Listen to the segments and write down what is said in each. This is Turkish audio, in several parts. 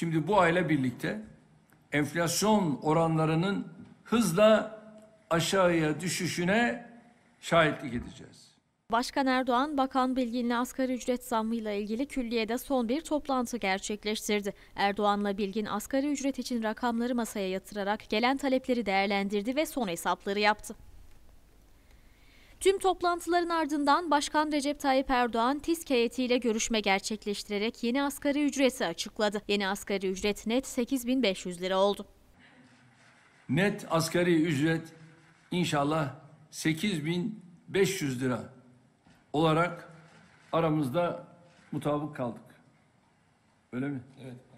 Şimdi bu ayla birlikte enflasyon oranlarının hızla aşağıya düşüşüne şahitlik edeceğiz. Başkan Erdoğan, Bakan Bilgin'le asgari ücret zammıyla ilgili külliyede son bir toplantı gerçekleştirdi. Erdoğan'la Bilgin asgari ücret için rakamları masaya yatırarak gelen talepleri değerlendirdi ve son hesapları yaptı. Tüm toplantıların ardından Başkan Recep Tayyip Erdoğan TİSK heyetiyle görüşme gerçekleştirerek yeni asgari ücreti açıkladı. Yeni asgari ücret net 8500 lira oldu. Net asgari ücret inşallah 8500 lira olarak aramızda mutabık kaldık. Öyle mi? Evet.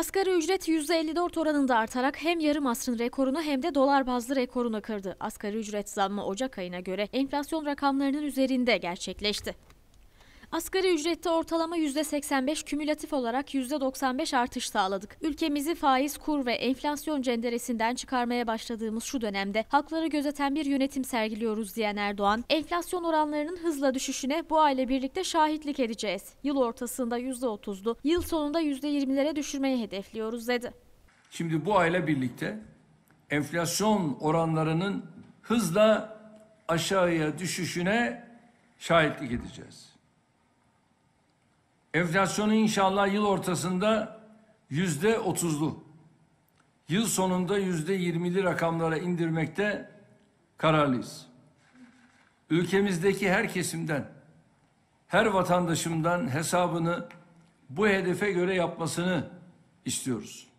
Asgari ücret %54 oranında artarak hem yarım asrın rekorunu hem de dolar bazlı rekorunu kırdı. Asgari ücret zammı Ocak ayına göre enflasyon rakamlarının üzerinde gerçekleşti. Asgari ücrette ortalama %85 kümülatif olarak %95 artış sağladık. Ülkemizi faiz, kur ve enflasyon cenderesinden çıkarmaya başladığımız şu dönemde hakları gözeten bir yönetim sergiliyoruz diyen Erdoğan, enflasyon oranlarının hızla düşüşüne bu aile birlikte şahitlik edeceğiz. Yıl ortasında %30'lu, yıl sonunda %20'lere düşürmeyi hedefliyoruz dedi. Şimdi bu ayla birlikte enflasyon oranlarının hızla aşağıya düşüşüne şahitlik edeceğiz. Enflasyonu inşallah yıl ortasında yüzde otuzlu, yıl sonunda yüzde yirmili rakamlara indirmekte kararlıyız. Ülkemizdeki her kesimden, her vatandaşımdan hesabını bu hedefe göre yapmasını istiyoruz.